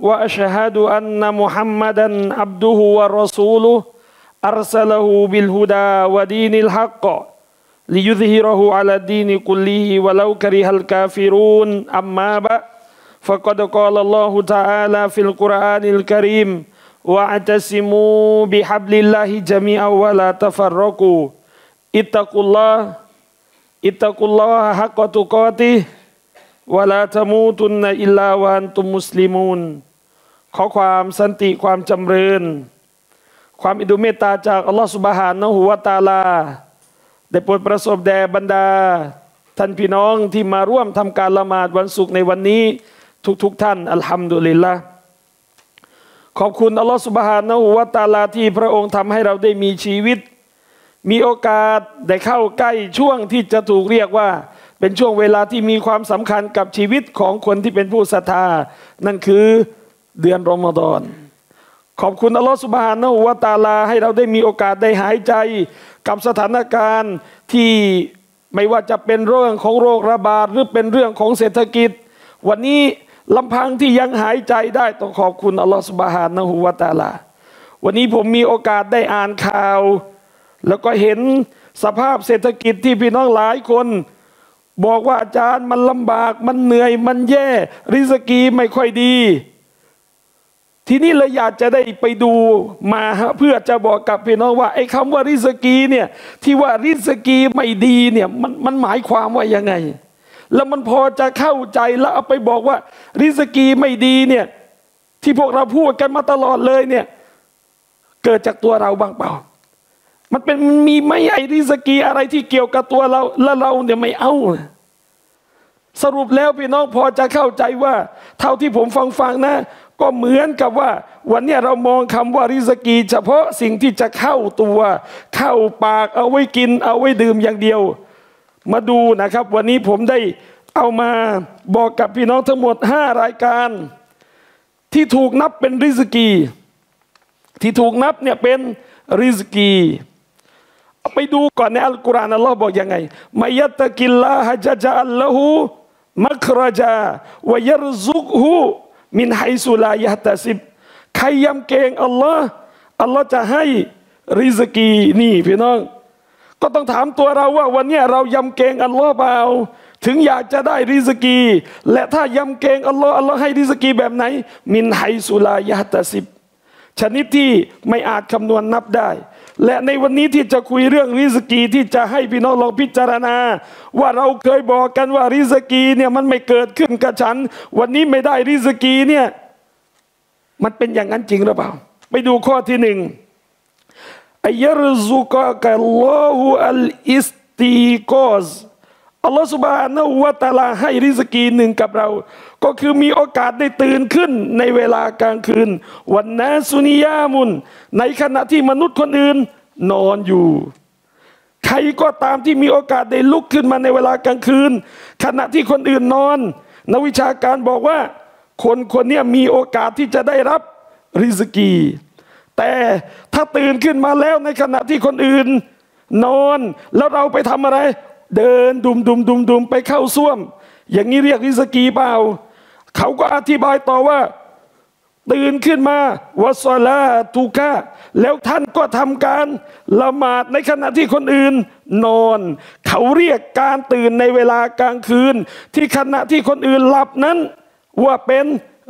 وأشهد أن محمدا عبده ورسوله أرسله بالهدى ودين الحق ليظهره على الدين كله ولو كره الكافرون. أما بعد فقد قال الله تعالى في القرآن الكريم واعتصموا بحبل الله جميعا ولا تفرقوا. اتقوا الله اتقوا الله حق تقاته ولا تموتن إلا وأنتم مسلمون. ขอความสันติความจำเริญ ความอิดุเมตตาจากอัลลอฮฺสุบฮานะฮูวาตาลา ได้โปรดประสบแด่บรรดา ท่านพี่น้องที่มาร่วมทำการละหมาดวันศุกร์ในวันนี้ ทุกๆทท่าน อัลฮัมดุลิลละขอบคุณอัลลอฮฺสุบฮานะฮูวาตาลาที่พระองค์ทำให้เราได้มีชีวิต มีโอกาสได้เข้าใกล้ช่วงที่จะถูกเรียกว่าเป็นช่วงเวลาที่มีความสำคัญกับชีวิตของคนที่เป็นผู้ศรัทธา นั่นคือ เดือนรอมฎอนขอบคุณอัลลอฮฺสุบฮานะฮูวาตาลา ให้เราได้มีโอกาสได้หายใจกับสถานการณ์ที่ไม่ว่าจะเป็นเรื่องของโรคระบาดหรือเป็นเรื่องของเศรษฐกิจ วันนี้ลำพังที่ยังหายใจได้ต้องขอบคุณอัลลอฮฺสุบฮานะฮูวาตาลา วันนี้ผมมีโอกาสได้อ่านข่าว แล้วก็เห็นสภาพเศรษฐกิจที่พี่น้องหลายคน บอกว่าอาจารย์มันลำบากมันเหนื่อยมันแย่ ริสกีไม่ค่อยดี ทีนี้เลยอยากจะได้ไปดูมาเพื่อจะบอกกับพี่น้องว่าไอ้คำว่าริสกีเนี่ยที่ว่าริสกีไม่ดีเนี่ยมันมันหมายความว่ายังไง แล้วมันพอจะเข้าใจแล้วเอาไปบอกว่า ริสกีไม่ดีเนี่ยที่พวกเราพูดกันมาตลอดเลยเนี่ยเกิดจากตัวเราบ้างเปล่า มันเป็นมีไม่ไอริสกีอะไรที่เกี่ยวกับตัวเราแล้วเราเนี่ยไม่เอาสรุปแล้วพี่น้องพอจะเข้าใจว่า เท่าที่ผมฟังฟังนะ ก็เหมือนกับว่า วันนี้เรามองคำว่าริสกี เฉพาะสิ่งที่จะเข้าตัว เข้าปากเอาไว้กิน เอาไว้ดื่มอย่างเดียว มาดูนะครับ วันนี้ผมได้เอามาบอกกับพี่น้องทั้งหมดห้ารายการ ที่ถูกนับเป็นริสกี ที่ถูกนับเนี่ยเป็นริสกีไปดูก่อนในอัลกุรอานอัลลอฮ์บอกยังไงมายัตกิลลาฮะจะจะอัลลอฮูมัครจาวายรซุกฮู มินไฮสุลายะตาสิบใครยำเกรงอัลลอฮ์อัลลอฮ์จะให้ริสกีนี่พี่น้อง ก็ต้องถามตัวเราว่าวันนี้เรายำเกรงอัลลอฮ์เปล่า ถึงอยากจะได้ริสกี และถ้ายำเกรงอัลลอฮ์อัลลอฮ์ให้ริสกีแบบไหน มินไฮสุลายะตาสิบชนิดที่ไม่อาจคำนวณนับได้ และในวันนี้ที่จะคุยเรื่องริสกีที่จะให้พี่น้องลองพิจารณา ว่าเราเคยบอกกันว่าริสกีเนี่ยมันไม่เกิดขึ้นกับฉัน วันนี้ไม่ได้ริสกีเนี่ยมันเป็นอย่างนั้นจริงหรือเปล่า ไปดูข้อที่หนึ่งอายรซุกะกัลลอฮุอัลอิสติกอซอัลลอฮฺสุบฮานะวะตาลาให้ริสกีหนึ่งกับเรา ก็คือมีโอกาสได้ตื่นขึ้นในเวลากลางคืน วันนาสุนิยามุน ในขณะที่มนุษย์คนอื่นนอนอยู่ ใครก็ตามที่มีโอกาสได้ลุกขึ้นมาในเวลากลางคืน ขณะที่คนอื่นนอน นักวิชาการบอกว่า คนคนนี้มีโอกาสที่จะได้รับริสกี แต่ถ้าตื่นขึ้นมาแล้วในขณะที่คนอื่น นอนแล้วเราไปทำอะไร เดินดุมดุมดุมดุมไปเข้าส้วมอย่างนี้เรียกริสกีเปล่า เขาก็อธิบายต่อว่า ตื่นขึ้นมาวะซอลาตูกะแล้วท่านก็ทำการละหมาดในขณะที่คนอื่นนอน เขาเรียกการตื่นในเวลากลางคืน ที่ขณะที่คนอื่นหลับนั้นว่าเป็น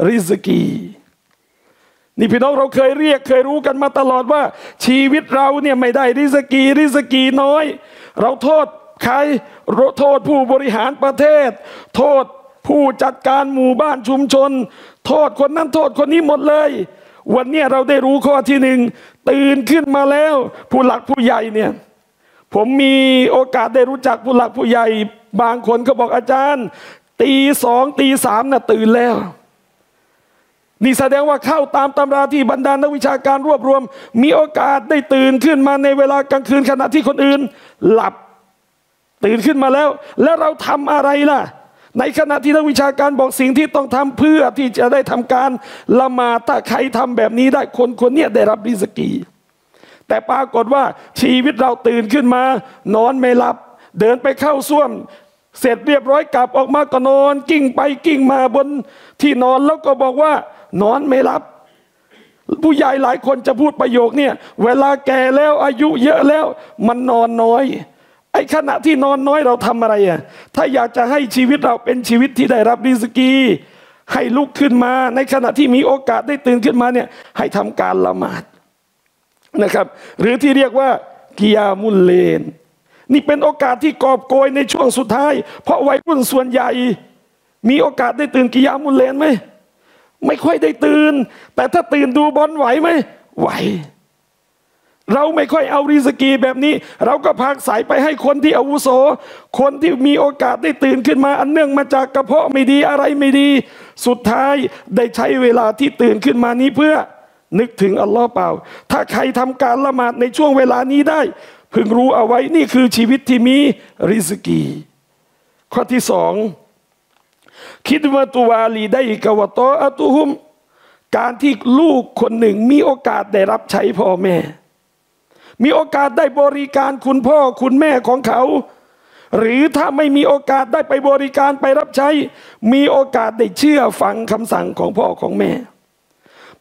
ริสกีนี่พี่น้องเราเคยเรียกเคยรู้กันมาตลอดว่า ชีวิตเราเนี่ยไม่ได้ริสกีริสกีน้อย เราโทษใครโทษผู้บริหารประเทศ โทษ ผู้จัดการหมู่บ้านชุมชน โทษคนนั้นโทษคนนี้หมดเลย วันนี้เราได้รู้ข้อที่หนึ่งตื่นขึ้นมาแล้ว ผู้หลักผู้ใหญ่เนี่ยผมมีโอกาสได้รู้จักผู้หลักผู้ใหญ่บางคนเขาบอกอาจารย์ ตีสองตีสามน่ะตื่นแล้ว นี่แสดงว่าเข้าตามตำราที่บรรดานักวิชาการรวบรวม มีโอกาสได้ตื่นขึ้นมาในเวลากลางคืนขณะที่คนอื่น หลับตื่นขึ้นมาแล้ว แล้วเราทำอะไรล่ะ ในขณะที่นักวิชาการบอกสิ่งที่ต้องทำเพื่อที่จะได้ทำการละหมาดถ้าใครทำแบบนี้ได้คนคนนี้ได้รับริสกี แต่ปรากฏว่าชีวิตเราตื่นขึ้นมา นอนไม่หลับ เดินไปเข้าส้วม เสร็จเรียบร้อยกลับออกมาก็นอน กิ้งไปกิ้งมาบนที่นอนแล้วก็บอกว่านอนไม่หลับผู้ใหญ่หลายคนจะพูดประโยคเนี่ยเวลาแก่แล้วอายุเยอะแล้ว มันนอนน้อย ไอ้ขณะที่นอนน้อยเราทำอะไรอะถ้าอยากจะให้ชีวิตเราเป็นชีวิตที่ได้รับริสกี ให้ลุกขึ้นมา ในขณะที่มีโอกาสได้ตื่นขึ้นมาเนี่ยให้ทำการละหมาดนะครับ หรือที่เรียกว่ากิยามุลเลน นี่เป็นโอกาสที่กอบโกยในช่วงสุดท้าย เพราะวัยรุ่นส่วนใหญ่ มีโอกาสได้ตื่นกิยามุลเลนไหมไม่ค่อยได้ตื่น แต่ถ้าตื่นดูบอลไหวไหมไหว เราไม่ค่อยเอาริสกีแบบนี้ เราก็พักสายไปให้คนที่อาวุโส คนที่มีโอกาสได้ตื่นขึ้นมา อันเนื่องมาจากกระเพาะไม่ดีอะไรไม่ดี สุดท้ายได้ใช้เวลาที่ตื่นขึ้นมานี้เพื่อนึกถึงอัลลอฮ์เปล่า ถ้าใครทำการละหมาดในช่วงเวลานี้ได้ พึงรู้เอาไว้นี่คือชีวิตที่มีริสกี ข้อที่สองคิดว่าตัวาลีได้กวตออตุฮุม การที่ลูกคนหนึ่งมีโอกาสได้รับใช้พ่อแม่ มีโอกาสได้บริการคุณพ่อคุณแม่ของเขา หรือถ้าไม่มีโอกาสได้ไปบริการไปรับใช้ มีโอกาสได้เชื่อฟังคำสั่งของพ่อของแม่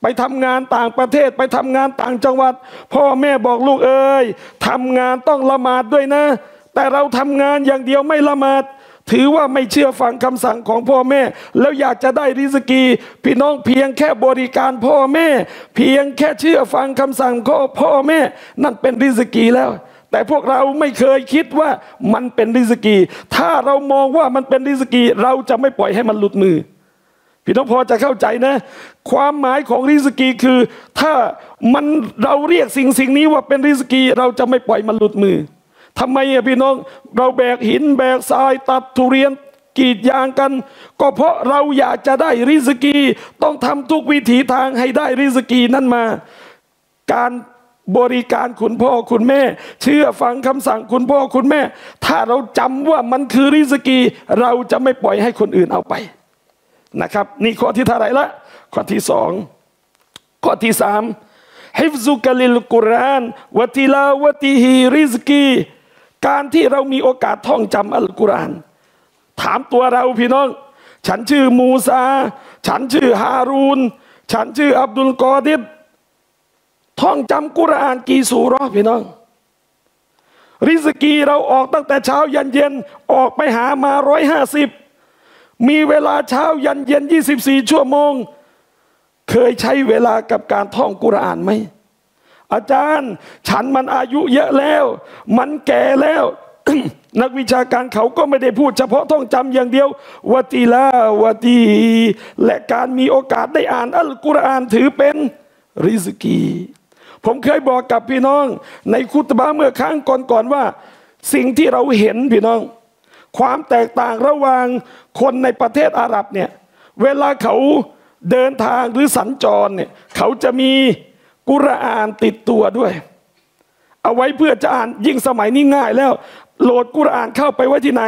ไปทำงานต่างประเทศไปทำงานต่างจังหวัด พ่อแม่บอกลูกเอ้ยทำงานต้องละหมาดด้วยนะ แต่เราทำงานอย่างเดียวไม่ละหมาด ถือว่าไม่เชื่อฟังคำสั่งของพ่อแม่ แล้วอยากจะได้ริสกี พี่น้องเพียงแค่บริการพ่อแม่ เพียงแค่เชื่อฟังคำสั่งของพ่อแม่ นั่นเป็นริสกีแล้ว แต่พวกเราไม่เคยคิดว่ามันเป็นริสกี ถ้าเรามองว่ามันเป็นริสกี เราจะไม่ปล่อยให้มันหลุดมือ พี่น้องพอจะเข้าใจนะ ความหมายของริสกีคือ ถ้ามันเราเรียกสิ่งสิ่งนี้ว่าเป็นริสกี เราจะไม่ปล่อยมันหลุดมือ ทำไมอะพี่น้อง เราแบกหินแบกทรายตัดทุเรียนกีดยางกัน ก็เพราะเราอยากจะได้ริสกี ต้องทำทุกวิถีทางให้ได้ริสกีนั้นมา การบริการคุณพ่อคุณแม่ เชื่อฟังคำสั่งคุณพ่อคุณแม่ ถ้าเราจำว่ามันคือริสกี เราจะไม่ปล่อยให้คนอื่นเอาไปนะครับ นี่ข้อที่เท่าไรละข้อที่สองข้อที่สามฮิฟซุกลิลกุรานวะติลาวะติฮีริสกี การที่เรามีโอกาสท่องจำอัลกุรอานถามตัวเราพี่น้อง ฉันชื่อมูซา ฉันชื่อฮารูน ฉันชื่ออับดุลกอดิบท่องจำกุรอานกี่สูรอพี่น้อง ริสกีเราออกตั้งแต่เช้ายันเย็นออกไปหามาร้อยห้าสิบมีเวลาเช้ายันเย็นยี่สิบสี่ชั่วโมง เคยใช้เวลากับการท่องกุรอานไหม อาจารย์ ฉันมันอายุเยอะแล้ว มันแก่แล้ว นักวิชาการเขาก็ไม่ได้พูดเฉพาะท่องจำอย่างเดียววะตีลาวะตีและการมีโอกาสได้อ่านอัลกุรอานถือเป็นริสกี ผมเคยบอกกับพี่น้อง ในคุตบะเมื่อครั้งก่อนๆว่า สิ่งที่เราเห็นพี่น้อง ความแตกต่างระหว่างคนในประเทศอาหรับเนี่ย เวลาเขาเดินทางหรือสัญจรเนี่ย เขาจะมี กุรอานติดตัวด้วย เอาไว้เพื่อจะอ่านยิ่งสมัยนี้ง่ายแล้ว โหลดกุรอานเข้าไปไว้ที่ไหน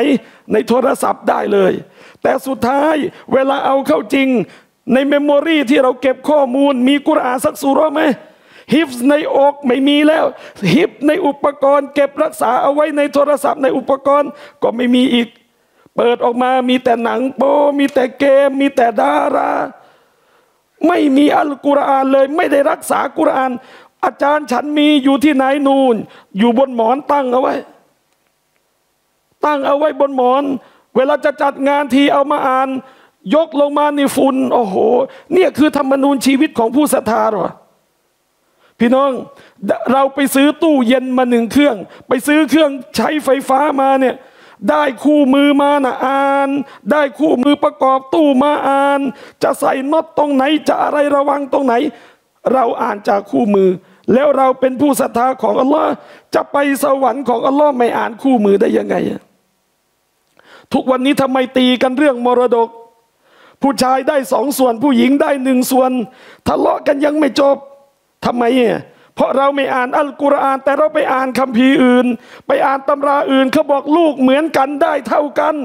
ในโทรศัพท์ได้เลย แต่สุดท้ายเวลาเอาเข้าจริง ในเมมโมรีที่เราเก็บข้อมูล มีกุรอานสักสุรไหมฮิฟในอกไม่มีแล้ว ฮิฟในอุปกรณ์ เก็บรักษาเอาไว้ในโทรศัพท์ในอุปกรณ์ก็ไม่มีอีก เปิดออกมามีแต่หนังโปมีแต่เกม มีแต่ดารา ไม่มีอัลกุรอานเลย ไม่ได้รักษากุรอาน อาจารย์ฉันมีอยู่ที่ไหนนูนอยู่บนหมอนตั้งเอาไว้ ตั้งเอาไว้บนหมอน เวลาจะจัดงานทีเอามาอ่าน ยกลงมาในฝุ่นโอ้โห เนี่ยคือธรรมนูญชีวิตของผู้ศรัทธาหรอพี่น้องเราไปซื้อตู้เย็นมาหนึ่งเครื่อง ไปซื้อเครื่องใช้ไฟฟ้ามาเนี่ย ได้คู่มือมานะอ่าน ได้คู่มือประกอบตู้มาอ่าน จะใส่น็อตตรงไหนจะอะไรระวังตรงไหน เราอ่านจากคู่มือ แล้วเราเป็นผู้ศรัทธาของอัลลอฮ์จะไปสวรรค์ของอัลลอฮ์ไม่อ่านคู่มือได้ยังไง ทุกวันนี้ทำไมตีกันเรื่องมรดก ผู้ชายได้สองส่วนผู้หญิงได้หนึ่งส่วน ทะเลาะกันยังไม่จบทำไมเนี่ย เพราะเราไม่อ่านอัลกุรอาน แต่เราไปอ่านคัมภีร์อื่น ไปอ่านตำราอื่นเขาบอกลูกเหมือนกันได้เท่ากัน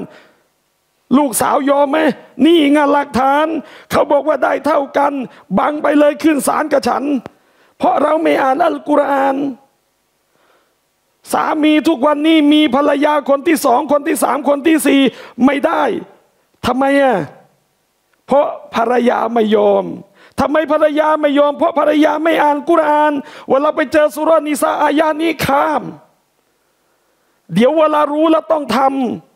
ลูกสาวยอมไหมนี่ไงหลักฐานเขาบอกว่าได้เท่ากัน บังไปเลยขึ้นศาลกับฉัน เพราะเราไม่อ่านอัลกุรอานสามีทุกวันนี้มีภรรยาคนที่สองคนที่สามคนที่สี่ไม่ได้ทำไมอะเพราะภรรยาไม่ยอม ทำไมภรรยาไม่ยอม เพราะภรรยาไม่อ่านกุรานเวลาไปเจอสุรานิสาอายานี้ข้าม เดี๋ยวเวลารู้แล้วต้องท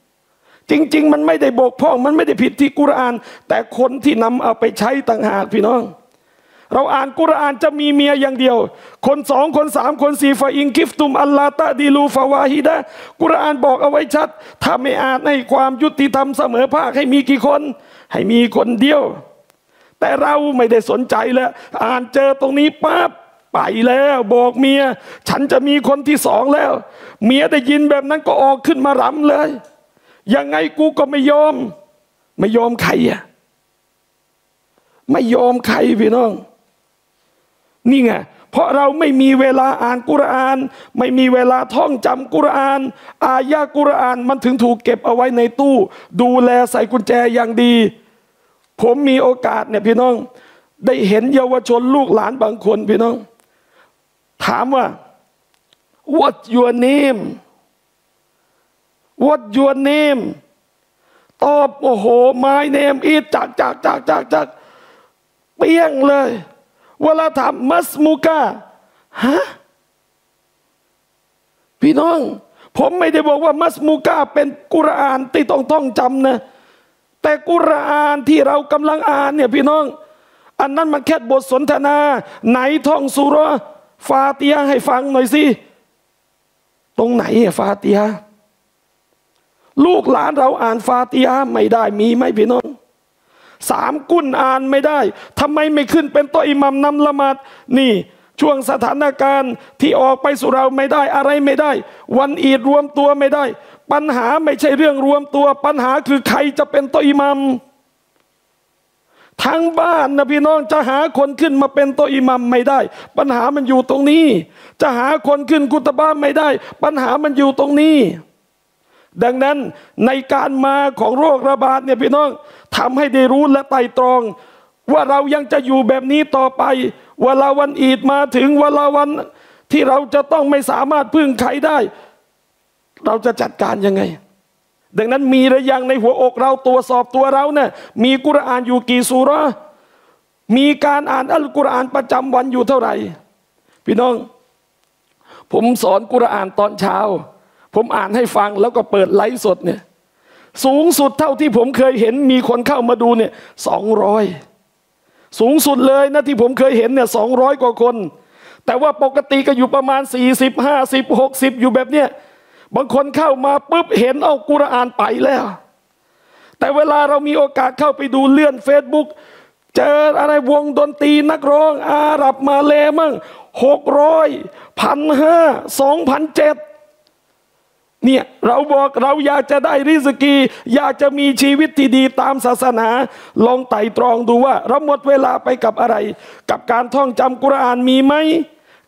ำจริง ๆ มันไม่ได้บกพร่อง มันไม่ได้ผิดที่กุราน แต่คนที่นำเอาไปใช้ต่างหากพี่น้อง เราอ่านกุรานจะมีเมียอย่างเดียว คนสองคนสามคนสี่ฟาอิงกิฟตุมอัลลาตะดีลูฟาวาฮิดะกุรานบอกเอาไว้ชัด ถ้าไม่อ่านให้ความยุติธรรมเสมอภาคให้มีกี่คน ให้มีคนเดียว แต่เราไม่ได้สนใจแล้ว อ่านเจอตรงนี้ปั๊บไปแล้วบอกเมีย ฉันจะมีคนที่สองแล้ว เมียได้ยินแบบนั้นก็ออกขึ้นมารำเลย ยังไงกูก็ไม่ยอม ไม่ยอมใครอะไม่ยอมใครพี่น้อง นี่ไงเพราะเราไม่มีเวลาอ่านกุรอาน ไม่มีเวลาท่องจำกุรอาน อายะกุรอานมันถึงถูกเก็บเอาไว้ในตู้ ดูแลใส่กุญแจอย่างดี ผมมีโอกาสเนี่ยพี่น้อง ได้เห็นเยาวชนลูกหลานบางคนพี่น้อง ถามว่า what your name what your name ตอบโอ้โห my name is จากจากจากจากจากเปี้ยงเลย เวลาถามมัสมูกาฮะพี่น้อง ผมไม่ได้บอกว่ามัสมูกาเป็นกุรอานที่ต้องต้องจำนะ แต่กุรอานที่เรากำลังอ่านเนี่ยพี่น้อง อันนั้นมันแค่บทสนทนา ไหนท่องสุรฟาติยาให้ฟังหน่อยสิ ตรงไหนฟาติยาลูกหลานเราอ่านฟาติยาไม่ได้มีไหมพี่น้องสามกุนอ่านไม่ได้ทำไมไม่ขึ้นเป็นตัวอิหมัมนำละหมาดนี่ช่วงสถานการณ์ที่ออกไปสุราไม่ได้อะไรไม่ได้ วันอีดรวมตัวไม่ได้ ปัญหาไม่ใช่เรื่องรวมตัว ปัญหาคือใครจะเป็นตัวอิหมัมทั้งบ้านนะพี่น้องจะหาคนขึ้นมาเป็นตัวอิหมัมไม่ได้ ปัญหามันอยู่ตรงนี้ จะหาคนขึ้นกุตบ้าไม่ได้ ปัญหามันอยู่ตรงนี้ ดังนั้นในการมาของโรคระบาดเนี่ยพี่น้องทำให้ได้รู้และไต่ตรอง ว่าเรายังจะอยู่แบบนี้ต่อไปเวลาวันอีดมาถึงเวลาวันที่เราจะต้องไม่สามารถพึ่งใครได้ เราจะจัดการยังไง ดังนั้นมีหรือยังในหัวอกเราตรวจสอบตัวเราเนะี่ยมีกุรอานอยู่กี่สุรามีการอ่านอัลกุรอานประจำวันอยู่เท่าไหร่ พี่น้อง ผมสอนกุรอานตอนเช้า ผมอ่านให้ฟังแล้วก็เปิดไลฟ์สดเนี่ยสูงสุดเท่าที่ผมเคยเห็นมีคนเข้ามาดูเนี่ยสองร้อยสูงสุดเลยนะที่ผมเคยเห็นเนี่ยสองร้อยกว่าคน แต่ว่าปกติก็อยู่ประมาณสี่สิบห้าสิบหกสิบอยู่แบบเนี้ย บางคนเข้ามาปุ๊บเห็นเอากุรอานไปแล้ว แต่เวลาเรามีโอกาสเข้าไปดูเลื่อนเฟซบุ๊กเจออะไรวงดนตรีนักร้อง อาหรับมาเลมั่งหกร้อยพันห้าสองพันเจ็ดเนี่ยเราบอกเราอยากจะได้ริสกี อยากจะมีชีวิตที่ดีตามศาสนา ลองไตร่ตรองดูว่า เราหมดเวลาไปกับอะไร กับการท่องจำกุรอานมีไหม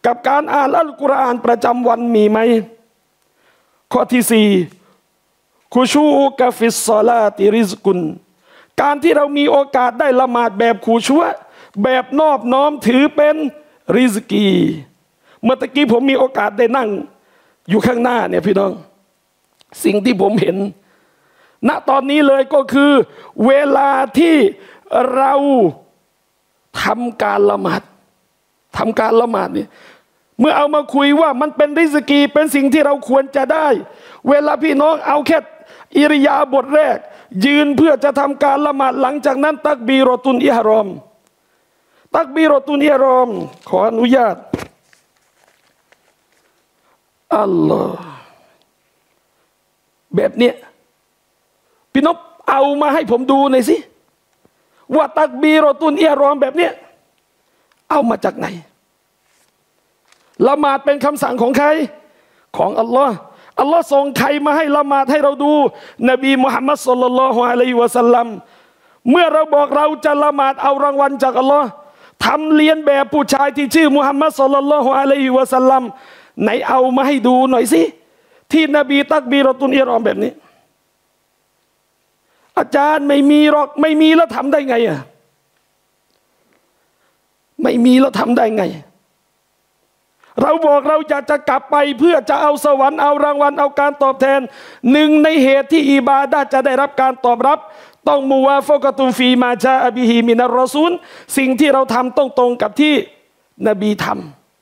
กับการอ่านอัลกุรอานประจำวันมีไหม ข้อที่สี่خشوعك في الصلاة رزق การที่เรามีโอกาสได้ละหมาดแบบขูชัวแบบนอบน้อมถือเป็นริสกี เมื่อตะกี้ผมมีโอกาสได้นั่ง อยู่ข้างหน้าเนี่ยพี่น้อง สิ่งที่ผมเห็น ณตอนนี้เลยก็คือ เวลาที่เราทำการละหมาดทำการละหมาดเนี่ย เมื่อเอามาคุยว่ามันเป็นริสกีเป็นสิ่งที่เราควรจะได้ เวลาพี่น้องเอาแค่อิริยาบถแรก ยืนเพื่อจะทำการละหมาดหลังจากนั้น ตักบีรตุนอิฮรอม ตักบีรตุนอิฮรอม ขออนุญาตอัลลอฮ์แบบเนี้ยพี่น้องเอามาให้ผมดูหน่อยสิ ว่าตักบีรตุนอิฮรอมแบบเนี้ยเอามาจากไหน ละหมาดเป็นคำสั่งของใคร ของอัลลอฮ์อัลลอฮ์ส่งใครมาให้ละหมาดให้เราดู นบีมุฮัมมัดสุลลัลลอฮุอะลัยฮิวะสัลลัมเมื่อเราบอกเราจะละหมาดเอารางวัลจากอัลลอฮ์ทำเลียนแบบผู้ชายที่ชื่อมุฮัมมัดสุลลัลลอฮุอะลัยฮิวะสัลลัมไหนเอามาให้ดูหน่อยสิ ที่นบีตักบีรตุนอิรอมแบบนี้ อาจารย์ไม่มีหรอกไม่มีแล้วทำได้ไงอะไม่มีแล้วทำได้ไง เราบอกเราอยากจะกลับไปเพื่อจะเอาสวรรค์เอารางวัลเอาการตอบแทน หนึ่งในเหตุที่อิบาดาจะได้รับการตอบรับ ต้องموافقة فيما جاء به من الرسول สิ่งที่เราทำต้องตรงกับที่นบีท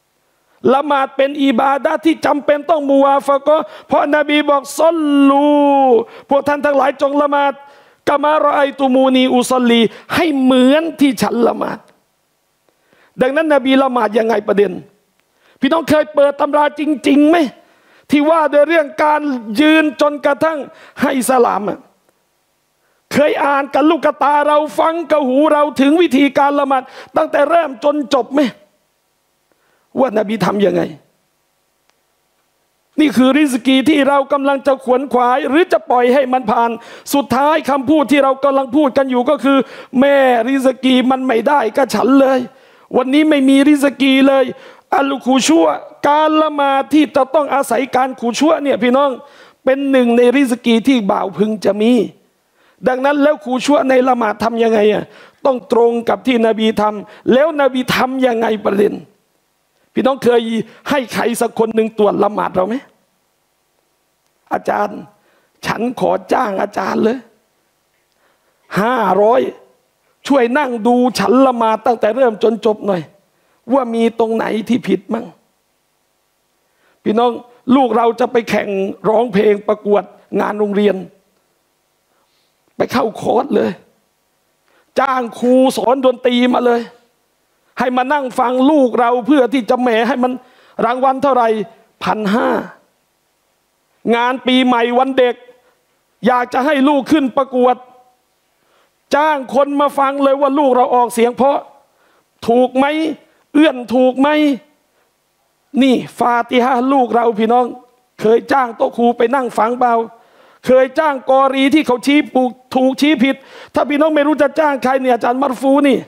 ำละหมาดเป็นอิบาดาที่จำเป็นต้องموافقเพราะนบีบอกصلواพวกท่านทั้งหลายจงละหมาดกามารอไอตูมูนีอุซลี ให้เหมือนที่ฉันละหมาด ดังนั้นนบีละหมาดยังไงประเด็น พี่น้องเคยเปิดตำราจริงๆไหมที่ว่าโดยเรื่องการยืนจนกระทั่งให้สลามอะเคยอ่านกับลูกกตาเราฟังกับหูเราถึงวิธีการละหมาดตั้งแต่เริ่มจนจบไหมว่านบีทำยังไง นี่คือริสกีที่เรากำลังจะขวนขวาย หรือจะปล่อยให้มันผ่าน สุดท้ายคำพูดที่เรากำลังพูดกันอยู่ก็คือ แม่ริสกีมันไม่ได้ก็ฉันเลย วันนี้ไม่มีริสกีเลย อัลคูชัวการละมาที่จะต้องอาศัยการคูชัวเนี่ยพี่น้องเป็นหนึ่งในริสกีที่บ่าวพึงจะมี ดังนั้นแล้วคูชัวในละหมาดทำยังไงอะต้องตรงกับที่นบีทำแล้วนบีทำยังไงประเด็น พี่น้องเคยให้ใครสักคนหนึ่งตรวจละหมาดเราไหมอาจารย์ ฉันขอจ้างอาจารย์เลยห้าร้อยช่วยนั่งดูฉันละมาตั้งแต่เริ่มจนจบหน่อย ว่ามีตรงไหนที่ผิดมั่ง พี่น้องลูกเราจะไปแข่งร้องเพลงประกวดงานโรงเรียน ไปเข้าคอร์สเลย จ้างครูสอนดนตรีมาเลย ให้มานั่งฟังลูกเราเพื่อที่จะแหมให้มันรางวัลเท่าไหร่พันห้างานปีใหม่วันเด็ก อยากจะให้ลูกขึ้นประกวด จ้างคนมาฟังเลยว่าลูกเราออกเสียงเพราะถูกไหม เอื้อนถูกไหมนี่ฟาติฮะลูกเราพี่น้อง เคยจ้างโต๊ะครูไปนั่งฟังเปล่าเคยจ้างกอรีที่เขาชี้ปูกถูกชี้ผิด ถ้าพี่น้องไม่รู้จะจ้างใครเนี่ยอาจารย์มารฟูนี่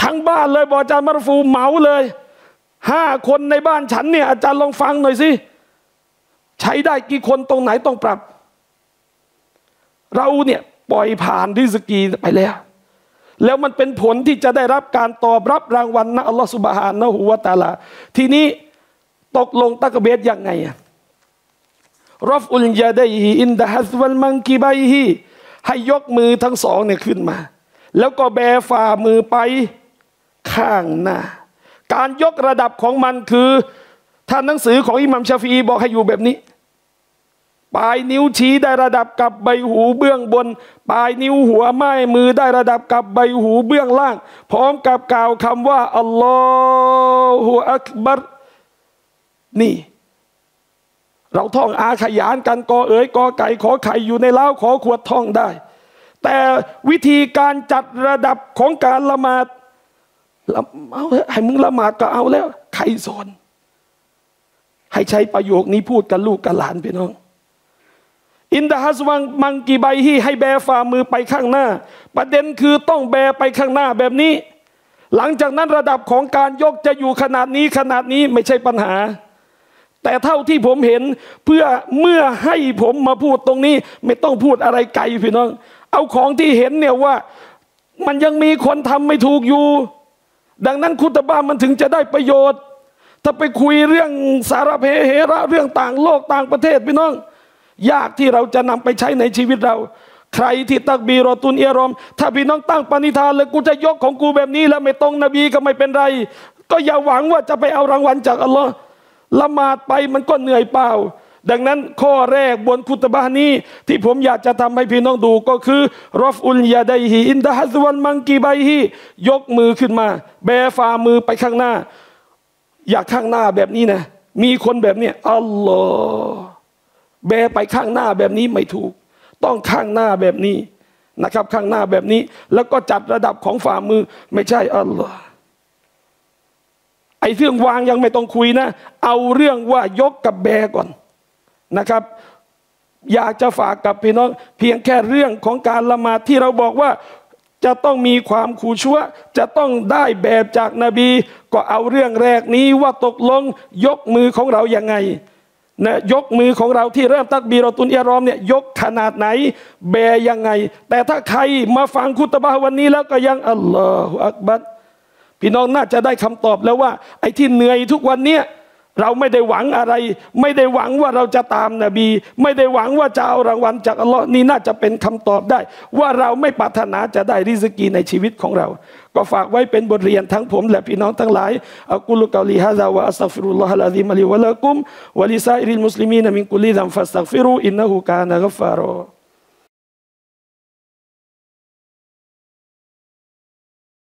ทั้งบ้านเลยบอกอาจารย์มารฟูเหมาเลยห้าคนในบ้านฉันเนี่ยอาจารย์ลองฟังหน่อยสิใช้ได้กี่คนตรงไหนต้องปรับ เราเนี่ยปล่อยผ่านริสกีไปแล้ว แล้วมันเป็นผลที่จะได้รับการตอบรับรางวัลนะอัลลอฮฺสุบฮานะฮูวาตาลา ทีนี้ตกลงตะกเบตยังไงอะรอฟอุลยาไดฮีอินดะฮัสวัลมังกีบายฮีให้ยกมือทั้งสองเนี่ยขึ้นมา แล้วก็แบฝ่ามือไปข้างหน้า การยกระดับของมันคือท่านหนังสือของอิหมัมชาฟีบอกให้อยู่แบบนี้ ปลายนิ้วชี้ได้ระดับกับใบหูเบื้องบน ปลายนิ้วหัวไม้มือได้ระดับกับใบหูเบื้องล่าง พร้อมกับกล่าวคำว่าอัลลอฮฺอักบัรนี่ เราท่องอาขยานกันกอเอ๋ยกอไก่ขอไข่อยู่ในเล้าขอขวดท่องได้ แต่วิธีการจัดระดับของการละหมาดเอาให้มึงละหมาดก็เอาแล้ว ใครสอนให้ใช้ประโยคนี้พูดกับลูกกับหลานพี่น้อง อินดาฮัสวังมังกีใบฮีให้แบฝ่ามือไปข้างหน้า ประเด็นคือต้องแบไปข้างหน้าแบบนี้ หลังจากนั้นระดับของการยกจะอยู่ขนาดนี้ขนาดนี้ไม่ใช่ปัญหา แต่เท่าที่ผมเห็นเพื่อเมื่อให้ผมมาพูดตรงนี้ ไม่ต้องพูดอะไรไกลพี่น้อง เอาของที่เห็นเนี่ยว่า มันยังมีคนทำไม่ถูกอยู่ ดังนั้นคุตบ้ามันถึงจะได้ประโยชน์ ถ้าไปคุยเรื่องสารเพเหระเรื่องต่างโลกต่างประเทศพี่น้อง ยากที่เราจะนำไปใช้ในชีวิตเรา ใครที่ตักบีรอตุนเอรอม ถ้าพี่น้องตั้งปณิธานเลยกูจะยกของกูแบบนี้ แล้วไม่ตรงนบีก็ไม่เป็นไร ก็อย่าหวังว่าจะไปเอารางวัลจากอัลลอฮ์ละหมาดไปมันก็เหนื่อยเปล่า ดังนั้นข้อแรกบนคุตบานี้ ที่ผมอยากจะทำให้พี่น้องดูก็คือรอฟอุลยาไดฮีอินดะฮัซวันมังกีไบฮียกมือขึ้นมา แบฝ่ามือไปข้างหน้า อยากข้างหน้าแบบนี้นะ มีคนแบบนี้อัลลอฮ์ แบไปข้างหน้าแบบนี้ไม่ถูก ต้องข้างหน้าแบบนี้นะครับ ข้างหน้าแบบนี้ แล้วก็จัดระดับของฝ่ามือ ไม่ใช่อัลลอฮ์ไอ้เรื่องวางยังไม่ต้องคุยนะ เอาเรื่องว่ายกกับแบก่อนนะครับ อยากจะฝากกับพี่น้องเพียงแค่เรื่องของการละหมาดที่เราบอกว่าจะต้องมีความขู่ชั่ว จะต้องได้แบบจากนบี ก็เอาเรื่องแรกนี้ว่าตกลงยกมือของเราอย่างไง นะยกมือของเราที่เริ่มตักบีรอตุนเอรอมเนี่ยยกขนาดไหน แบยังไง แต่ถ้าใครมาฟังคุตบะวันนี้แล้วก็ยังอัลลอฮฺอักบัดพี่น้องน่าจะได้คำตอบแล้วว่า ไอ้ที่เหนื่อยทุกวันเนี้ยเราไม่ได้หวังอะไร ไม่ได้หวังว่าเราจะตามนบี ไม่ได้หวังว่าจะเอารางวัลจากอัลลอฮ์นี่น่าจะเป็นคำตอบได้ ว่าเราไม่ปรารถนาจะได้ริสกีในชีวิตของเรา ก็ฝากไว้เป็นบทเรียนทั้งผมและพี่น้องทั้งหลายอักุลกาลีฮะซาวะอัสตัฟิรุลลอฮะลาซิมะลิวะลักุมวะลิซาอิริลมุสลิมีนมินกุลิซัมฟัสตัฟิรุอินนะฮูกานะกัฟฟารอ